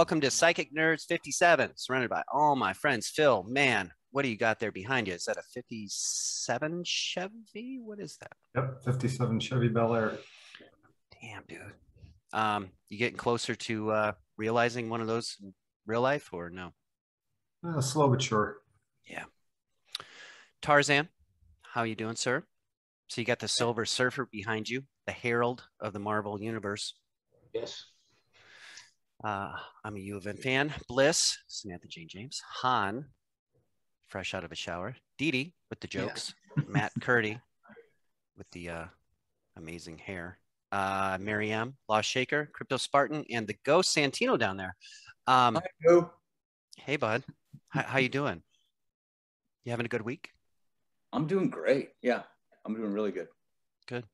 welcome to Psychic Nerds 57, surrounded by all my friends. Phil, man, what do you got there behind you? Is that a 57 Chevy? What is that? Yep, 57 Chevy Bel Air. Damn, dude. Um, you getting closer to uh, realizing one of those in real life or no? Uh, slow but sure. Yeah. Tarzan, how are you doing, sir? So you got the Silver Surfer behind you, the herald of the Marvel Universe. Yes. Uh, I'm a U of M fan. Bliss, Samantha Jane James. Han, fresh out of a shower. Dee Dee with the jokes. Matt Curdy with the uh, amazing hair. Uh, Mariam, Lost Shaker, Crypto Spartan, and the Ghost Santino down there. Um, Hi, Joe. hey, bud. How, how you doing? You having a good week? I'm doing great. Yeah, I'm doing really good. Good.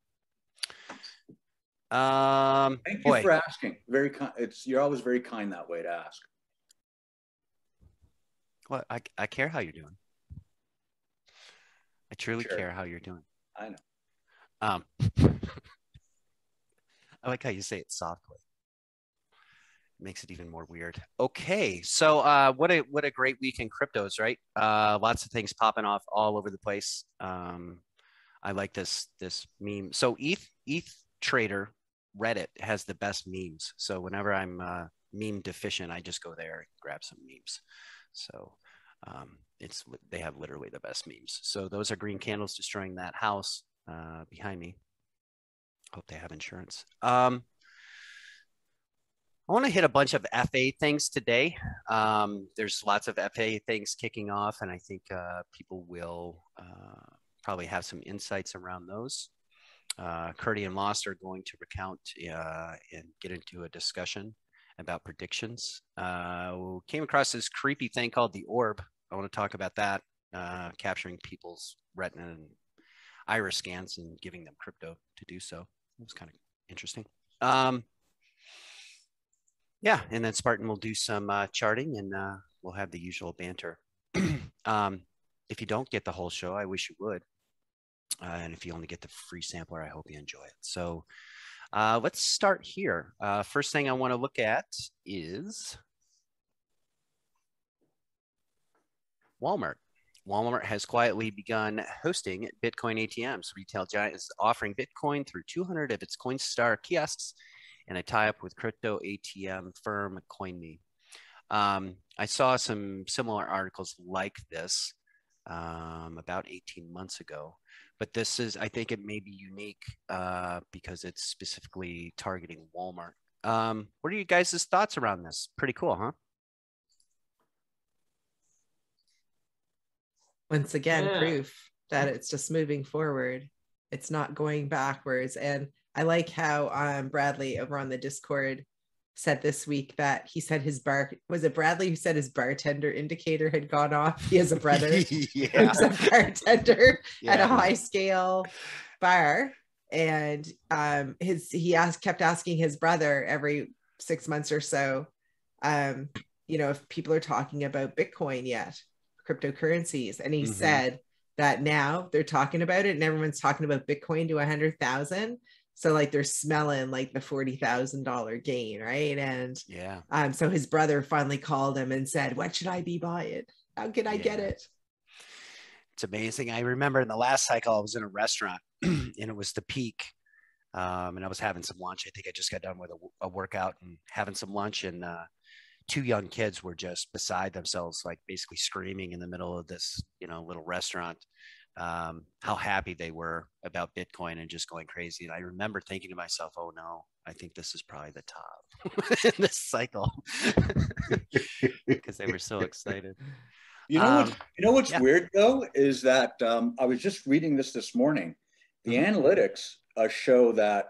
Um, Thank you boy, for asking. Very kind. It's you're always very kind that way to ask. well, I, I care how you're doing. I truly Sure. care how you're doing. I know. Um, I like how you say it softly. Makes it even more weird. Okay, so uh, what a what a great week in cryptos, right? Uh, lots of things popping off all over the place. Um, I like this this meme. So ETH ETH Trader Reddit has the best memes. So whenever I'm uh, meme deficient, I just go there and grab some memes. So um, it's they have literally the best memes. So those are green candles destroying that house uh, behind me. Hope they have insurance. Um, I want to hit a bunch of FA things today. Um, there's lots of FA things kicking off, and I think uh, people will uh, probably have some insights around those. Uh, Curdy and Lost are going to recount uh, and get into a discussion about predictions. Uh, we came across this creepy thing called the orb. I want to talk about that, uh, capturing people's retina and iris scans and giving them crypto to do so. It was kind of interesting. Um, yeah, and then Spartan will do some uh, charting and uh, we'll have the usual banter. um, if you don't get the whole show, I wish you would. Uh, and if you only get the free sampler, I hope you enjoy it. So uh, let's start here. Uh, first thing I want to look at is Walmart. Walmart has quietly begun hosting Bitcoin ATMs. Retail Giant is offering Bitcoin through 200 of its Coinstar kiosks and a tie-up with crypto ATM firm CoinMe. Um, I saw some similar articles like this um, about 18 months ago, but this is, I think it may be unique uh, because it's specifically targeting Walmart. Um, what are you guys' thoughts around this? Pretty cool, huh? once again Yeah. proof that it's just moving forward it's not going backwards and i like how um, bradley over on the discord said this week that he said his bar was it bradley who said his bartender indicator had gone off? He has a brother yeah. who's a bartender at a high scale bar. And um his he asked kept asking his brother every six months or so um you know if people are talking about bitcoin yet cryptocurrencies. And he Mhm. said that now they're talking about it and everyone's talking about bitcoin to a hundred thousand so like they're smelling like the forty thousand dollar gain right and Yeah. um so his brother finally called him and said what should i be buying how can i get it It's amazing. I remember in the last cycle, I was in a restaurant and it was the peak. Um, and I was having some lunch. I think I just got done with a, a workout and having some lunch. And uh, two young kids were just beside themselves, like basically screaming in the middle of this, you know, little restaurant. Um, how happy they were about Bitcoin and just going crazy. And I remember thinking to myself, "Oh no, I think this is probably the top in this cycle," because they were so excited. You know Um, what? You know what's yeah. weird though is that um, I was just reading this this morning. The Mhm. analytics uh, show that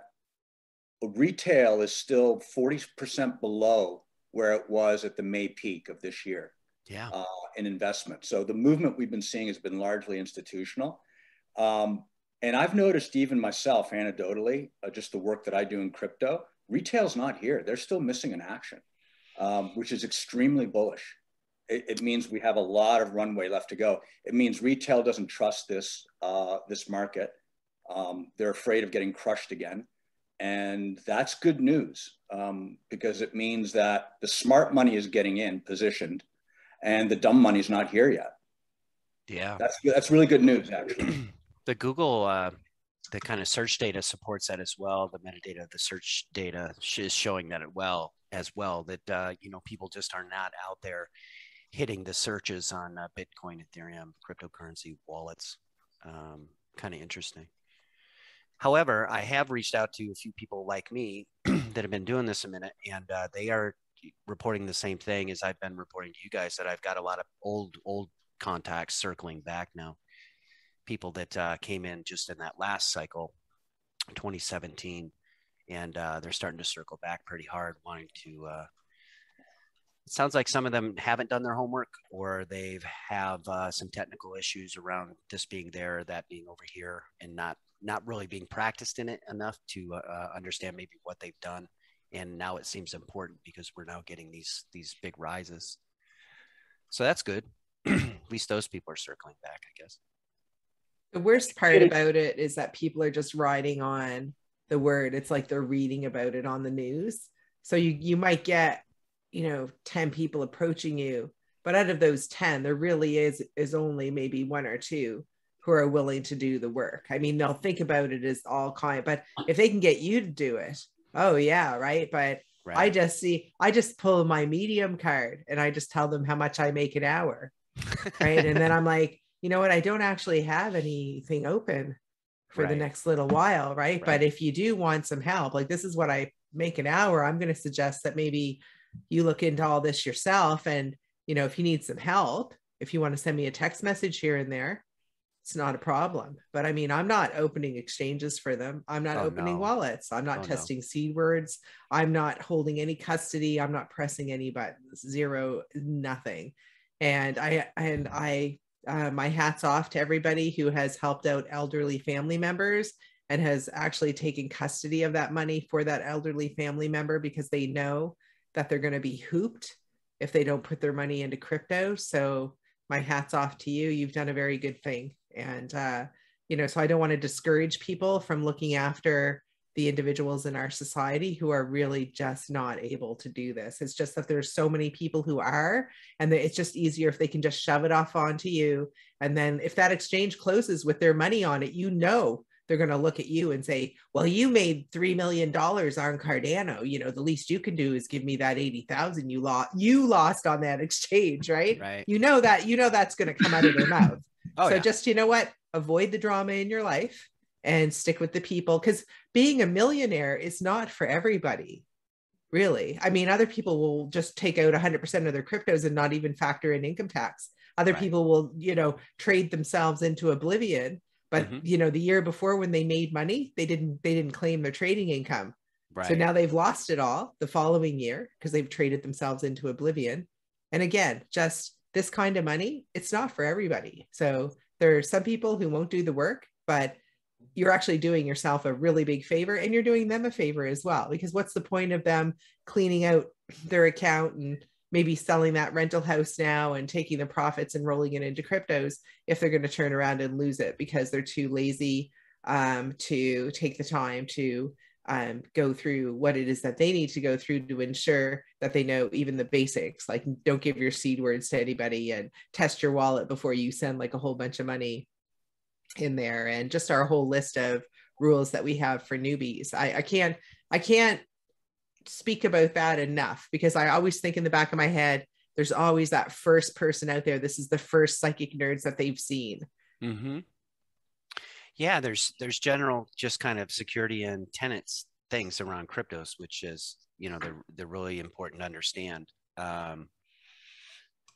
retail is still forty percent below where it was at the May peak of this year. Yeah. uh, in investment. So the movement we've been seeing has been largely institutional. Um, and I've noticed even myself, anecdotally, uh, just the work that I do in crypto, retail's not here. They're still missing an action, um, which is extremely bullish. It, it means we have a lot of runway left to go. It means retail doesn't trust this uh, this market. Um, they're afraid of getting crushed again. And that's good news um, because it means that the smart money is getting in positioned and the dumb money's not here yet. Yeah. That's, that's really good news, actually. the Google, uh, the kind of search data supports that as well. The metadata, the search data is showing that it well as well. That uh, you know people just are not out there hitting the searches on uh, Bitcoin, Ethereum, cryptocurrency wallets. Um, kind of interesting. However, I have reached out to a few people like me that have been doing this a minute, and uh, they are reporting the same thing as I've been reporting to you guys that I've got a lot of old old contacts circling back now. People that uh, came in just in that last cycle, 2017, and uh, they're starting to circle back pretty hard, wanting to uh, it sounds like some of them haven't done their homework or they've have uh, some technical issues around this being there that being over here and not not really being practiced in it enough to uh, uh understand maybe what they've done and now it seems important because we're now getting these these big rises. So that's good. At least those people are circling back i guess. The worst part about it is that people are just riding on the word. It's like they're reading about it on the news. So you you might get you know 10 people approaching you but out of those 10 there really is is only maybe one or two who are willing to do the work. I mean they'll think about it as all kind but if they can get you to do it oh yeah right but right. i just see i just pull my medium card and i just tell them how much i make an hour right and then i'm like you know what i don't actually have anything open for right. the next little while right? right but if you do want some help like this is what i make an hour i'm going to suggest that maybe you look into all this yourself and you know if you need some help if you want to send me a text message here and there it's not a problem but i mean i'm not opening exchanges for them i'm not oh, opening no. wallets i'm not oh, testing no. seed words i'm not holding any custody i'm not pressing any buttons zero nothing and i and i uh, my hats off to everybody who has helped out elderly family members and has actually taken custody of that money for that elderly family member because they know that they're going to be hooped if they don't put their money into crypto. So my hat's off to you. You've done a very good thing. And, uh, you know, so I don't want to discourage people from looking after the individuals in our society who are really just not able to do this. It's just that there's so many people who are, and it's just easier if they can just shove it off onto you. And then if that exchange closes with their money on it, you know they're going to look at you and say, well, you made $3 million on Cardano. You know, the least you can do is give me that 80,000 you lost, you lost on that exchange, right? Right. You know that, you know, that's going to come out of their mouth. Oh, so yeah. just, you know what, avoid the drama in your life and stick with the people. Cause being a millionaire is not for everybody really. I mean, other people will just take out 100% of their cryptos and not even factor in income tax. Other right. people will, you know, trade themselves into oblivion but mm-hmm. you know the year before when they made money they didn't they didn't claim their trading income right. so now they've lost it all the following year because they've traded themselves into oblivion and again just this kind of money it's not for everybody. So there are some people who won't do the work but you're actually doing yourself a really big favor and you're doing them a favor as well because what's the point of them cleaning out their account and maybe selling that rental house now and taking the profits and rolling it into cryptos if they're going to turn around and lose it because they're too lazy um, to take the time to um, go through what it is that they need to go through to ensure that they know even the basics like don't give your seed words to anybody and test your wallet before you send like a whole bunch of money in there and just our whole list of rules that we have for newbies i, I can't i can't speak about that enough because I always think in the back of my head, there's always that first person out there. This is the first psychic nerds that they've seen. Mm-hmm. Yeah, there's there's general just kind of security and tenants things around cryptos, which is you know they're they're really important to understand. Um,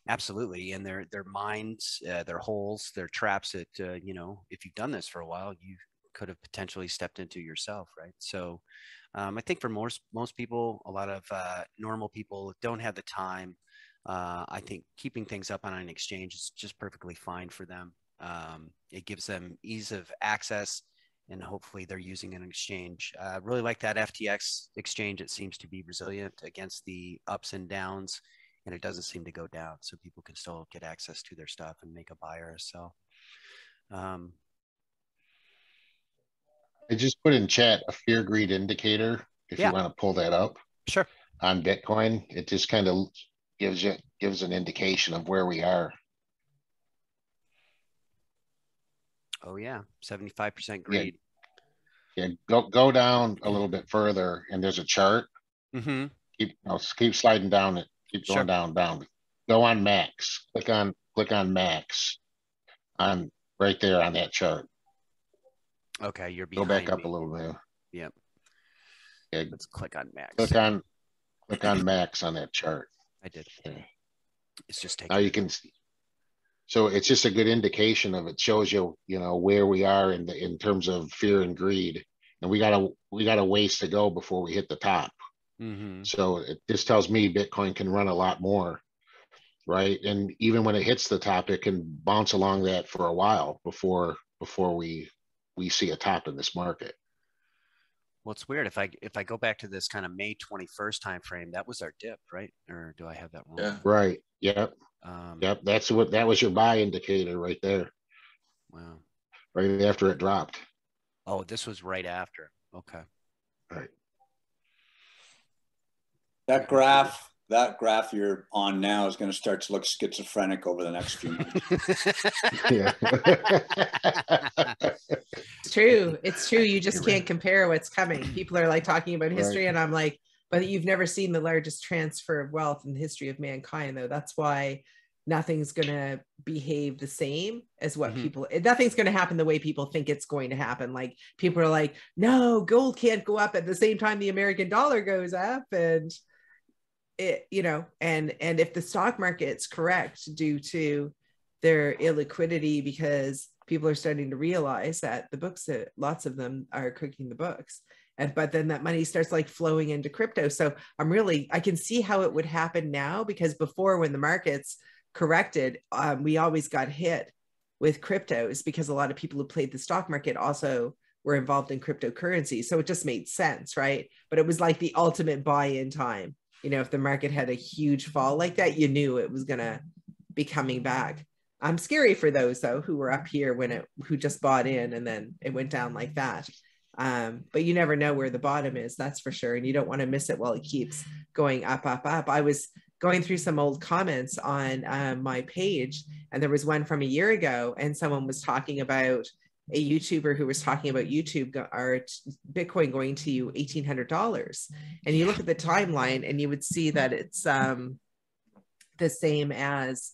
absolutely, and their their minds, uh, their holes, their traps. That uh, you know, if you've done this for a while, you could have potentially stepped into yourself, right? So um, I think for most most people, a lot of uh, normal people don't have the time. Uh, I think keeping things up on an exchange is just perfectly fine for them. Um, it gives them ease of access, and hopefully they're using an exchange. Uh, really like that FTX exchange. It seems to be resilient against the ups and downs, and it doesn't seem to go down. So people can still get access to their stuff and make a buy or a sell. Um, I just put in chat a fear greed indicator if Yeah. you want to pull that up Sure. on Bitcoin. It just kind of gives you gives an indication of where we are. Oh yeah, seventy-five percent greed. Yeah, go go down a little bit further, and there's a chart. Mm-hmm. Keep no, keep sliding down it. Keep going Sure. down, down. Go on max. Click on click on max. On right there on that chart. Okay, you're Go behind back up a little bit. Yep. Yeah, Let's click on max. click on click on max on that chart. I did. Okay. It's just taking. Now you can see. So it's just a good indication of it shows you, you know, where we are in the in terms of fear and greed. And we got a we got a ways to go before we hit the top. Mhm. So it this tells me Bitcoin can run a lot more. Right. And even when it hits the top, it can bounce along that for a while before before we we see a top in this market. Well, it's weird. If I if I go back to this kind of May twenty first time frame, that was our dip, right? Or do I have that wrong? Yeah. Right. Yep. Um, Yep. That's what that was your buy indicator right there, Wow. right after it dropped. Oh, this was right after. Okay. Right. That graph, that graph you're on now is going to start to look schizophrenic over the next few months. Yeah. It's true. It's true. You just You're can't right. compare what's coming. People are like talking about history, Right. and I'm like, but you've never seen the largest transfer of wealth in the history of mankind, though. That's why nothing's going to behave the same as what Mhm. people, nothing's going to happen the way people think it's going to happen. Like, people are like, no, gold can't go up at the same time the American dollar goes up. And, it, you know, and, and if the stock market's correct due to their illiquidity because people are starting to realize that the books that lots of them are cooking the books and but then that money starts like flowing into crypto. So i'm really i can see how it would happen now because before when the markets corrected um, we always got hit with cryptos because a lot of people who played the stock market also were involved in cryptocurrency. So it just made sense right? But it was like the ultimate buy-in time. You know if the market had a huge fall like that you knew it was going to be coming back. I'm scary for those though who were up here when it who just bought in and then it went down like that. Um, but you never know where the bottom is, that's for sure. And you don't want to miss it while it keeps going up, up, up. I was going through some old comments on um, my page, and there was one from a year ago, and someone was talking about a YouTuber who was talking about YouTube or Bitcoin going to you eighteen hundred dollars, and you look at the timeline, and you would see that it's um, the same as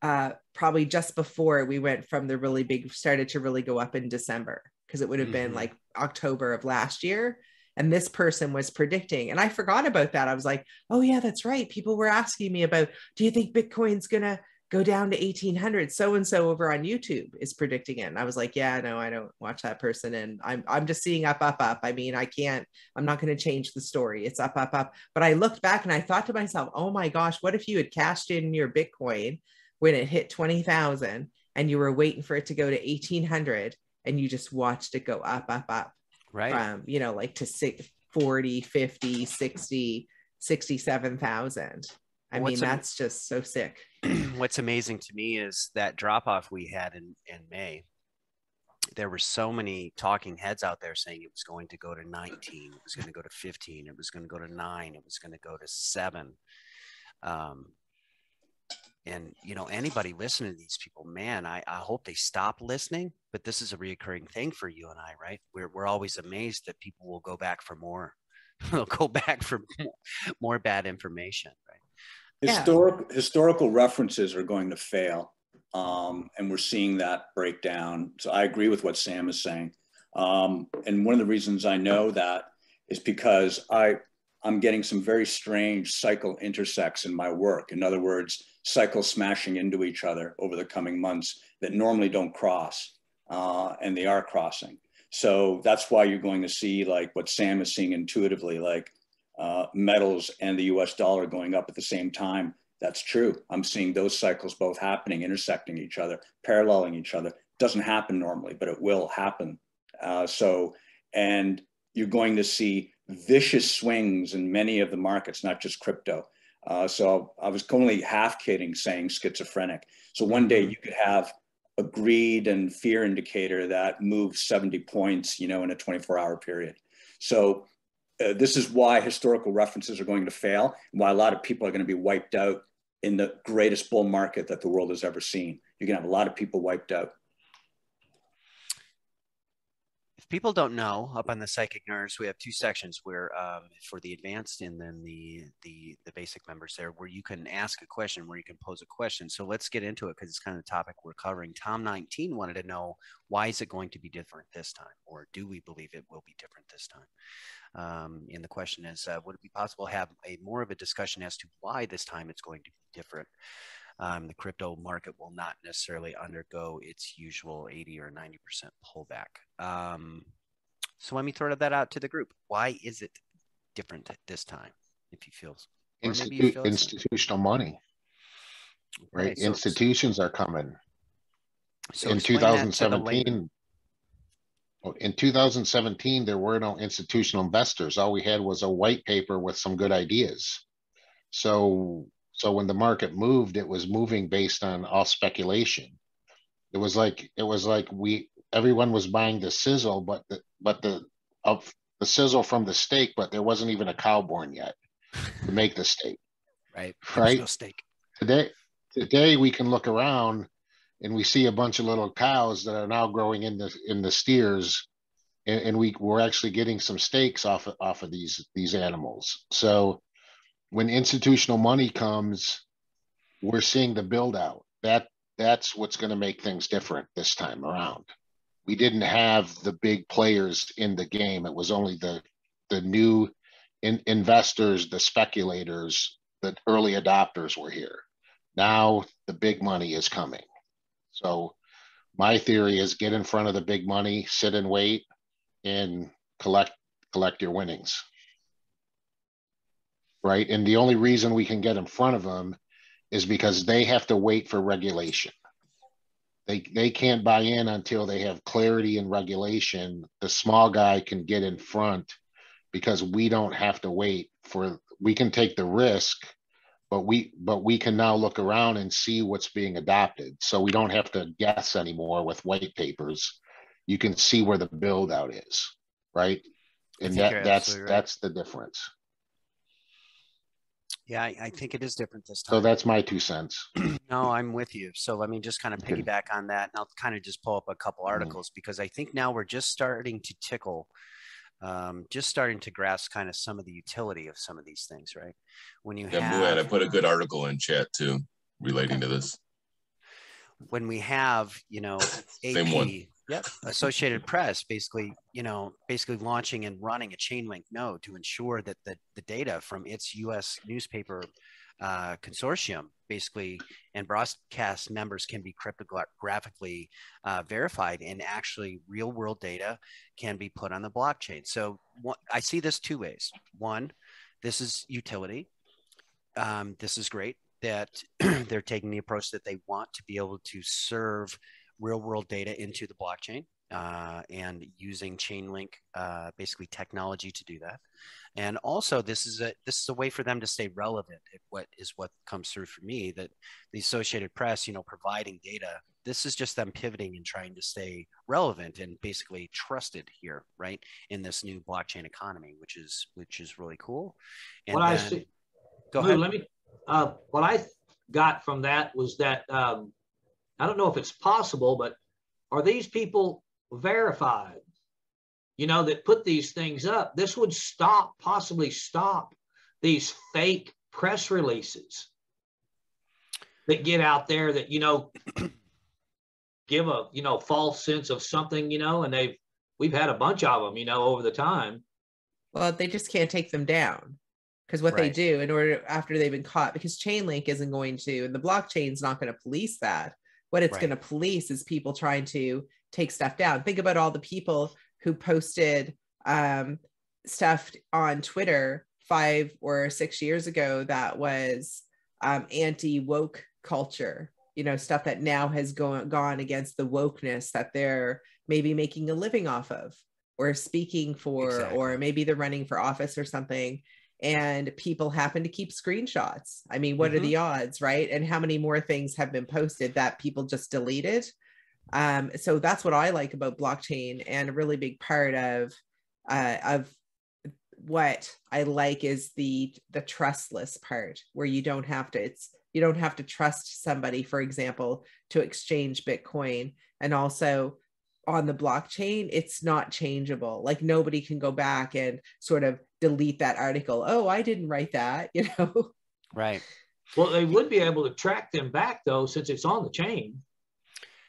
uh, probably just before we went from the really big started to really go up in December because it would have been Mhm. like October of last year. And this person was predicting, and I forgot about that. I was like, oh, yeah, that's right. People were asking me about, do you think Bitcoin's going to go down to 1800? So and so over on YouTube is predicting it. And I was like, yeah, no, I don't watch that person. And I'm, I'm just seeing up, up, up. I mean, I can't, I'm not going to change the story. It's up, up, up. But I looked back and I thought to myself, oh my gosh, what if you had cashed in your Bitcoin when it hit 20,000 and you were waiting for it to go to 1800 and you just watched it go up, up, up Right. from, you know, like to six, 40, 50, 60, 67,000. I What's mean, am- that's just so sick. What's amazing to me is that drop off we had in, in May. There were so many talking heads out there saying it was going to go to 19, it was going to go to 15, it was going to go to nine, it was going to go to seven. Um, and you know, anybody listening to these people, man, I, I hope they stop listening. But this is a reoccurring thing for you and I, right? We're we're always amazed that people will go back for more. They'll go back for more, more bad information, right? Yeah. Historical references are going to fail. Um, and we're seeing that breakdown. So I agree with what Sam is saying. Um, and one of the reasons I know that is because I, I'm getting some very strange cycle intersects in my work. In other words, cycles smashing into each other over the coming months that normally don't cross, uh, and they are crossing. So that's why you're going to see like what Sam is seeing intuitively, like uh, metals and the US dollar going up at the same time. That's true. I'm seeing those cycles both happening, intersecting each other, paralleling each other. Doesn't happen normally, but it will happen. Uh, so, and you're going to see vicious swings in many of the markets, not just crypto. Uh, so I was only half kidding saying schizophrenic. So one day you could have a greed and fear indicator that moves 70 points, you know, in a 24 hour period. So uh, this is why historical references are going to fail and why a lot of people are going to be wiped out in the greatest bull market that the world has ever seen. You're going to have a lot of people wiped out people don't know, up on the psychic nerds, we have two sections where um, for the advanced and then the the the basic members there, where you can ask a question, where you can pose a question. So let's get into it because it's kind of the topic we're covering. Tom 19 wanted to know why is it going to be different this time, or do we believe it will be different this time? Um, and the question is, uh, would it be possible to have a more of a discussion as to why this time it's going to be different? Um, the crypto market will not necessarily undergo its usual 80 or 90% pullback. Um, so let me throw that out to the group. Why is it different this time? If you feel, Institu- feel institutional money, right? right. So, Institutions are coming. So in 2017, in 2017, there were no institutional investors. All we had was a white paper with some good ideas. So so when the market moved, it was moving based on all speculation. It was like it was like we everyone was buying the sizzle, but the but the of the sizzle from the steak, but there wasn't even a cow born yet to make the steak. Right. right. No steak. Today today we can look around and we see a bunch of little cows that are now growing in the in the steers and, and we we're actually getting some steaks off of, off of these these animals so when institutional money comes, we're seeing the build out. That that's what's going to make things different this time around. We didn't have the big players in the game. It was only the the new in, investors, the speculators, the early adopters were here. Now the big money is coming. So my theory is get in front of the big money, sit and wait, and collect collect your winnings right? And the only reason we can get in front of them is because they have to wait for regulation. They, they can't buy in until they have clarity and regulation. The small guy can get in front because we don't have to wait for we can take the risk but we but we can now look around and see what's being adopted so we don't have to guess anymore with white papers you can see where the build out is right and that that's right. that's the difference yeah, I, I, think it is different this time. So that's my two cents. no, I'm with you. So let me just kind of piggyback on that. And I'll kind of just pull up a couple mm-hmm. articles mm-hmm. because I think now we're just starting to tickle, um, just starting to grasp kind of some of the utility of some of these things, right? When you yeah, have, I put a good article in chat too relating to this. When we have, you know, AP, Yep. Associated Press basically, you know, basically launching and running a Chainlink node to ensure that the, the data from its U.S. newspaper uh, consortium basically and broadcast members can be cryptographically uh, verified and actually real world data can be put on the blockchain. So one, I see this two ways. One, this is utility. Um, this is great that they're taking the approach that they want to be able to serve real world data into the blockchain uh, and using Chainlink, uh, basically technology to do that. And also, this is a this is a way for them to stay relevant. What is what comes through for me that the Associated Press, you know, providing data. This is just them pivoting and trying to stay relevant and basically trusted here, right, in this new blockchain economy, which is which is really cool. And what then, I see, go ahead. Let me. Uh, what I got from that was that um, I don't know if it's possible, but are these people verified? You know, that put these things up. This would stop, possibly stop these fake press releases that get out there that, you know, give a, you know, false sense of something, you know, and they've, we've had a bunch of them, you know, over the time. Well, they just can't take them down because what right. they do in order after they've been caught, because Chainlink isn't going to, and the blockchain's not going to police that. What it's right. going to police is people trying to take stuff down. Think about all the people who posted um, stuff on Twitter five or six years ago that was um, anti woke culture, you know, stuff that now has gone gone against the wokeness that they're maybe making a living off of or speaking for, exactly. or maybe they're running for office or something and people happen to keep screenshots. I mean, what mm-hmm. are the odds, right? And how many more things have been posted that people just deleted? Um, so that's what I like about blockchain, and a really big part of uh, of what I like is the the trustless part, where you don't have to. It's you don't have to trust somebody, for example, to exchange Bitcoin, and also on the blockchain, it's not changeable. Like nobody can go back and sort of delete that article. Oh, I didn't write that, you know. Right. Well, they would be able to track them back though, since it's on the chain.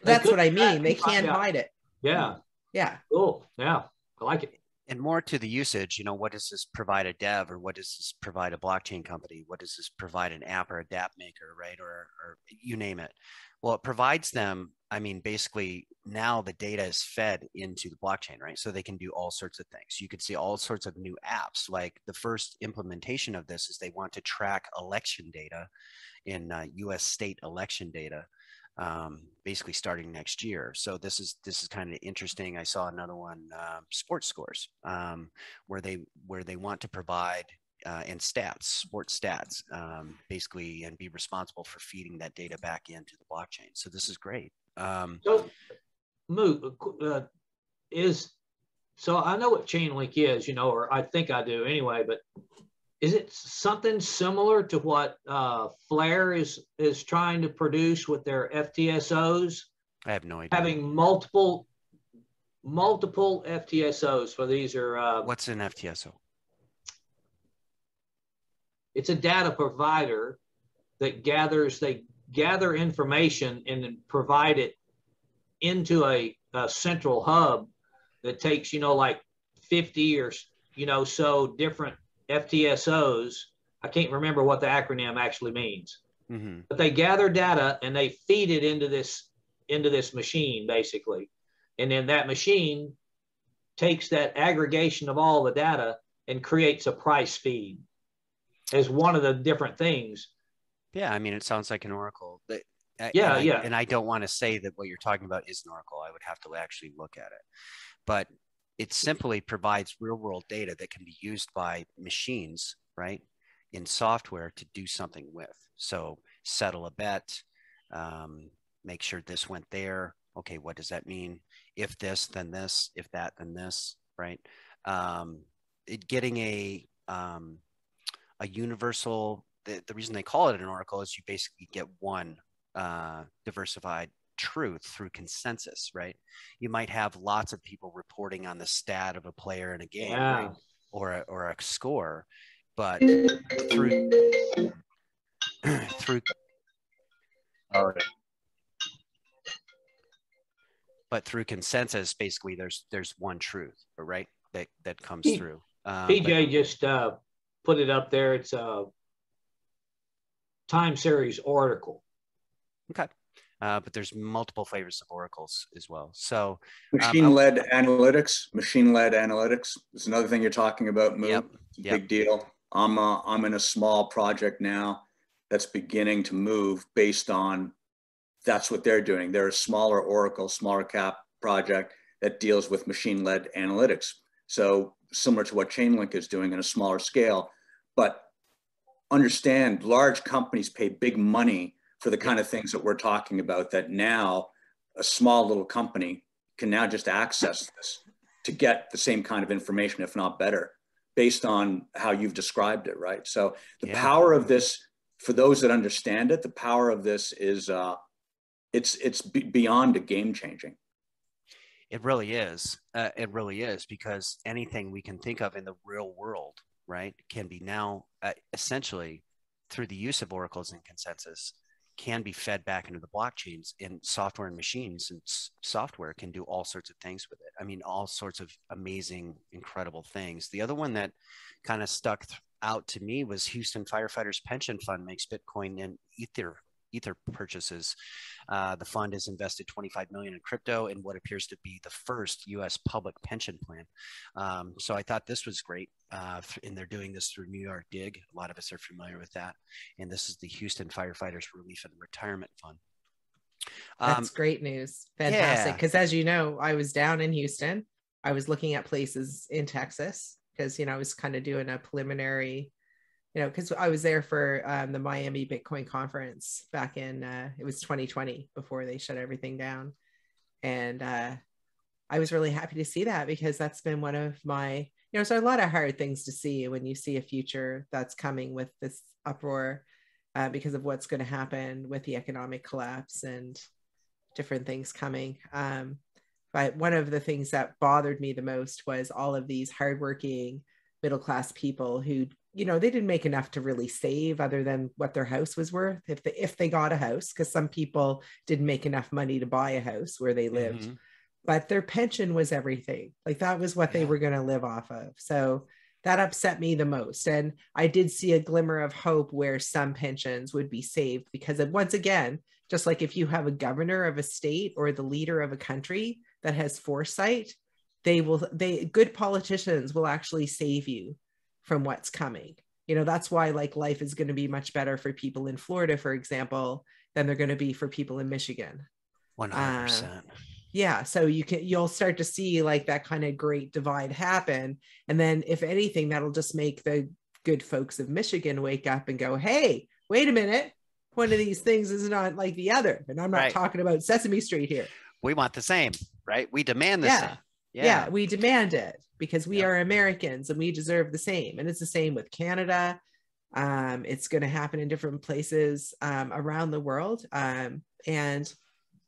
That's what I mean. They can't hide it. Yeah. Yeah. Cool. Yeah. I like it. And more to the usage, you know, what does this provide a dev or what does this provide a blockchain company? What does this provide an app or a dApp maker, right? Or, or you name it. Well, it provides them, I mean, basically now the data is fed into the blockchain, right? So they can do all sorts of things. You could see all sorts of new apps. Like the first implementation of this is they want to track election data in uh, US state election data um, basically starting next year. So this is this is kind of interesting. I saw another one, uh, sports scores, um, where they where they want to provide uh, and stats, sports stats, um, basically, and be responsible for feeding that data back into the blockchain. So this is great. Um, so, Moo, uh, is so I know what Chainlink is, you know, or I think I do anyway, but is it something similar to what uh, Flare is is trying to produce with their FTSOs? I have no idea. Having multiple multiple FTSOs for these are uh, what's an FTSO? It's a data provider that gathers they gather information and then provide it into a, a central hub that takes you know like 50 or you know so different FTSOs. I can't remember what the acronym actually means, mm-hmm. but they gather data and they feed it into this into this machine basically, and then that machine takes that aggregation of all the data and creates a price feed as one of the different things. Yeah, I mean, it sounds like an Oracle. That, yeah, and I, yeah. And I don't want to say that what you're talking about is an Oracle. I would have to actually look at it, but it simply provides real world data that can be used by machines, right, in software to do something with. So settle a bet, um, make sure this went there. Okay, what does that mean? If this, then this. If that, then this. Right. Um, it, getting a um, a universal. The, the reason they call it an oracle is you basically get one uh, diversified truth through consensus, right? You might have lots of people reporting on the stat of a player in a game yeah. right? or, a, or a score, but through through all right. But through consensus, basically, there's there's one truth, right? That that comes P- through. Um, PJ but, just uh, put it up there. It's a time series article Okay uh, but there's multiple flavors of oracles as well. So um, machine-led um, analytics, machine-led analytics is another thing you're talking about. Move, yep, yep. big deal. I'm uh, I'm in a small project now that's beginning to move based on that's what they're doing. They're a smaller Oracle, smaller cap project that deals with machine-led analytics. So similar to what Chainlink is doing in a smaller scale, but understand large companies pay big money for the kind of things that we're talking about that now a small little company can now just access this to get the same kind of information, if not better, based on how you've described it, right? So the yeah. power of this, for those that understand it, the power of this is uh, it's it's beyond a game changing. It really is. Uh, it really is because anything we can think of in the real world, right, can be now uh, essentially through the use of oracles and consensus can be fed back into the blockchains and software and machines and s- software can do all sorts of things with it. I mean, all sorts of amazing, incredible things. The other one that kind of stuck th- out to me was Houston Firefighters Pension Fund makes Bitcoin and Ether Ether purchases. Uh, the fund has invested 25 million in crypto in what appears to be the first U.S. public pension plan. Um, so I thought this was great, uh, and they're doing this through New York Dig. A lot of us are familiar with that, and this is the Houston Firefighters Relief and Retirement Fund. Um, That's great news. Fantastic. Because yeah. as you know, I was down in Houston. I was looking at places in Texas because you know I was kind of doing a preliminary you know, because I was there for um, the Miami Bitcoin conference back in uh, it was 2020 before they shut everything down, and uh, I was really happy to see that because that's been one of my, you know, so a lot of hard things to see when you see a future that's coming with this uproar uh, because of what's going to happen with the economic collapse and different things coming. Um, but one of the things that bothered me the most was all of these hardworking middle class people who, you know, they didn't make enough to really save other than what their house was worth if they if they got a house, because some people didn't make enough money to buy a house where they lived. Mm-hmm. But their pension was everything. Like that was what yeah. they were going to live off of. So that upset me the most. And I did see a glimmer of hope where some pensions would be saved because of, once again, just like if you have a governor of a state or the leader of a country that has foresight, they will they good politicians will actually save you from what's coming. You know, that's why like life is going to be much better for people in Florida, for example, than they're going to be for people in Michigan. 100%. Uh, yeah so you can you'll start to see like that kind of great divide happen and then if anything that'll just make the good folks of michigan wake up and go hey wait a minute one of these things is not like the other and i'm not right. talking about sesame street here we want the same right we demand the yeah. same yeah. yeah we demand it because we are americans and we deserve the same and it's the same with canada um, it's going to happen in different places um, around the world um, and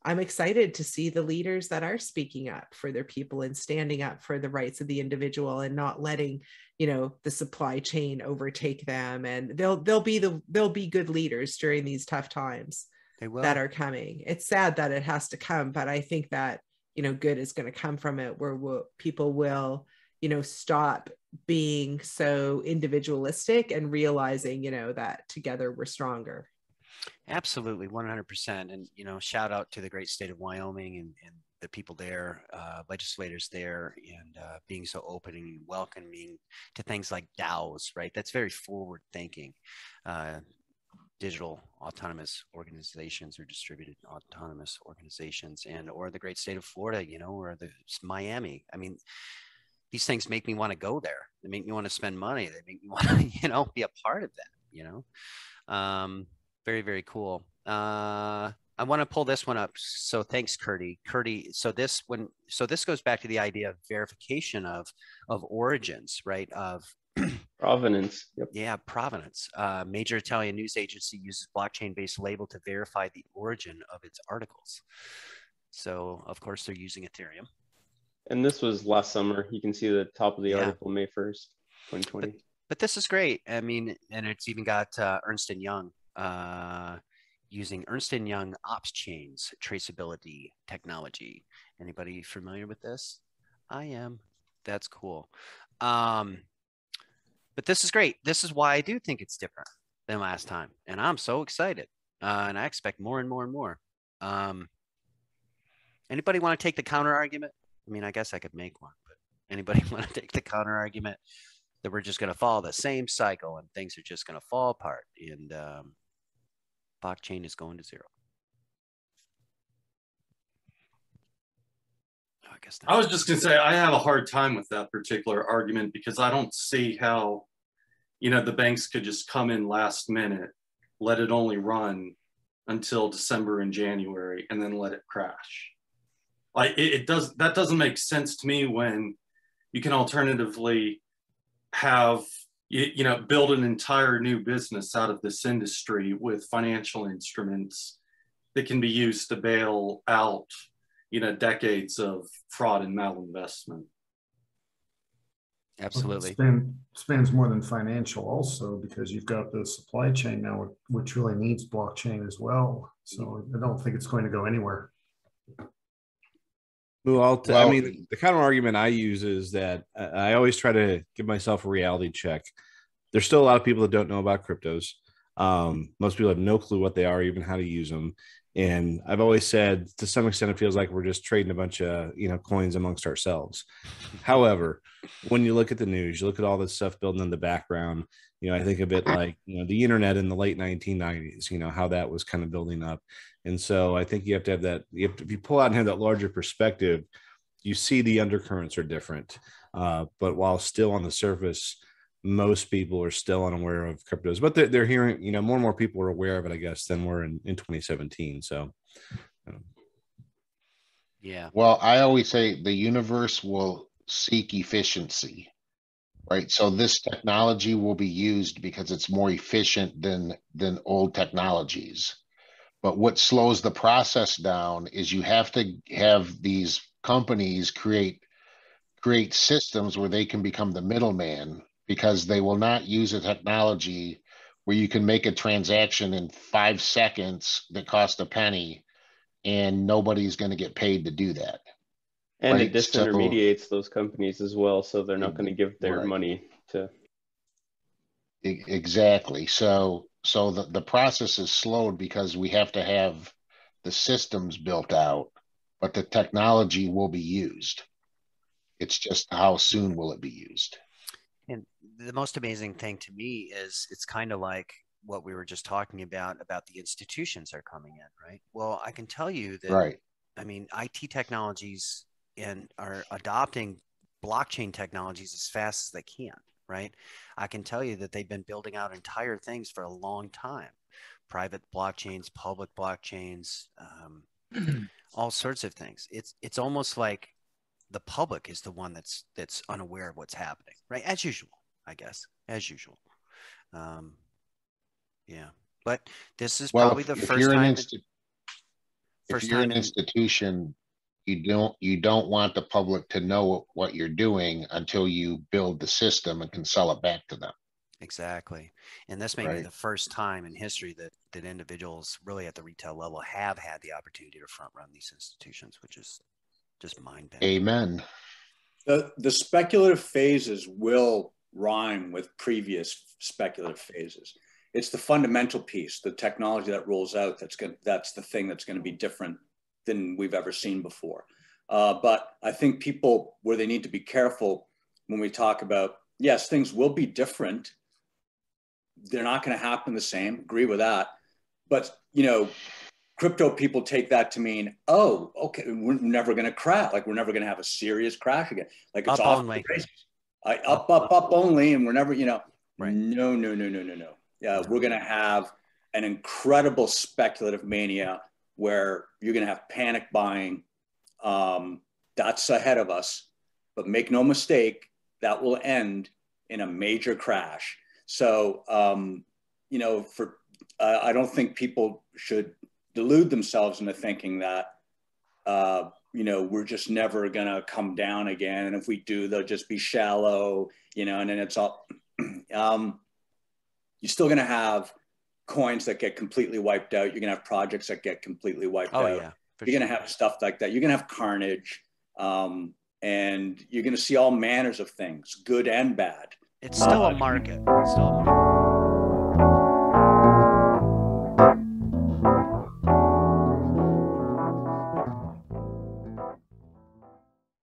I'm excited to see the leaders that are speaking up for their people and standing up for the rights of the individual and not letting, you know, the supply chain overtake them. And they'll they'll be the they'll be good leaders during these tough times that are coming. It's sad that it has to come, but I think that you know good is going to come from it where we'll, people will you know stop being so individualistic and realizing you know that together we're stronger Absolutely, 100%. And, you know, shout out to the great state of Wyoming and, and the people there, uh, legislators there, and uh, being so open and welcoming to things like DAOs, right? That's very forward thinking. Uh, digital autonomous organizations or distributed autonomous organizations and or the great state of florida you know or the miami i mean these things make me want to go there they make me want to spend money they make me want to you know be a part of that you know um, very, very cool. Uh, I want to pull this one up. So thanks, Curdy. Curdy. So this when so this goes back to the idea of verification of of origins, right? Of provenance. Yep. Yeah, provenance. Uh, major Italian news agency uses blockchain-based label to verify the origin of its articles. So of course they're using Ethereum. And this was last summer. You can see the top of the yeah. article, May first, 2020. But, but, this is great. I mean, and it's even got uh, Ernst and Young uh, using Ernst & Young OpsChain's traceability technology. Anybody familiar with this? I am. That's cool. Um, but this is great. This is why I do think it's different than last time. And I'm so excited. Uh, and I expect more and more and more. Um, anybody want to take the counter argument? I mean, I guess I could make one, but anybody want to take the counter argument that we're just going to follow the same cycle and things are just going to fall apart? And um, blockchain is going to zero. I guess. I was just going to say I have a hard time with that particular argument because I don't see how, you know, the banks could just come in last minute, let it only run until December and January, and then let it crash. Like it, it does that doesn't make sense to me when you can alternatively have you, you know build an entire new business out of this industry with financial instruments that can be used to bail out you know decades of fraud and malinvestment absolutely span, spans more than financial also because you've got the supply chain now which really needs blockchain as well so i don't think it's going to go anywhere well, t- well, I mean, the counter argument I use is that I always try to give myself a reality check. There's still a lot of people that don't know about cryptos. Um, most people have no clue what they are, even how to use them. And I've always said, to some extent, it feels like we're just trading a bunch of you know coins amongst ourselves. However, when you look at the news, you look at all this stuff building in the background. You know, I think of it like you know the internet in the late 1990s. You know how that was kind of building up, and so I think you have to have that. You have to, if you pull out and have that larger perspective, you see the undercurrents are different. Uh, but while still on the surface, most people are still unaware of cryptos. But they're, they're hearing, you know, more and more people are aware of it, I guess, than were in, in 2017. So. Um. Yeah. Well, I always say the universe will seek efficiency, right? So this technology will be used because it's more efficient than than old technologies. But what slows the process down is you have to have these companies create create systems where they can become the middleman because they will not use a technology where you can make a transaction in five seconds that cost a penny and nobody's going to get paid to do that. And Right, it so- disintermediates those companies as well, so they're not going to give their Right. money to. Exactly. So, so the, the process is slowed because we have to have the systems built out, but the technology will be used. It's just how soon will it be used? The most amazing thing to me is it's kind of like what we were just talking about about the institutions are coming in, right? Well, I can tell you that Right. I mean, IT technologies and are adopting blockchain technologies as fast as they can, right? I can tell you that they've been building out entire things for a long time. Private blockchains, public blockchains, um, all sorts of things. It's it's almost like the public is the one that's that's unaware of what's happening, right? As usual, I guess, as usual. Um, yeah, but this is Well, probably if, the if first you're an time. insti- if first you're an time in- institution, you don't you don't want the public to know what you're doing until you build the system and can sell it back to them. Exactly. And this may be the first time in history that, that individuals really at the retail level have had the opportunity to front run these institutions, which is just mind bending. Amen. The, the speculative phases will rhyme with previous speculative phases. It's the fundamental piece, the technology that rolls out that's going that's the thing that's going to be different than we've ever seen before. Uh, but I think people where they need to be careful when we talk about yes, things will be different. They're not going to happen the same. Agree with that. But you know, crypto people take that to mean, oh, okay, we're never going to crash. Like we're never going to have a serious crash again. Like it's Up off only. the races. I, up, up, up only, and we're never, you know, Right. no, no, no, no, no, no. Yeah, No. we're going to have an incredible speculative mania where you're going to have panic buying. Um, that's ahead of us, but make no mistake, that will end in a major crash. So, um, you know, for uh, I don't think people should delude themselves into thinking that, uh, you know, we're just never going to come down again. And if we do, they'll just be shallow, you know, and then it's all, um, you're still going to have coins that get completely wiped out. You're going to have projects that get completely wiped Oh, out. yeah. You're going to have stuff like that. You're going to have carnage. Um, and you're going to see all manners of things, good and bad. It's still uh, a market. It's still a market.